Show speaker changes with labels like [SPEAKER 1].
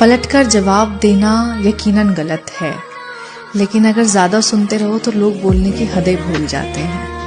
[SPEAKER 1] पलटकर जवाब देना यकीनन गलत है। लेकिन अगर ज़्यादा सुनते रहो तो लोग बोलने की हदें भूल जाते हैं।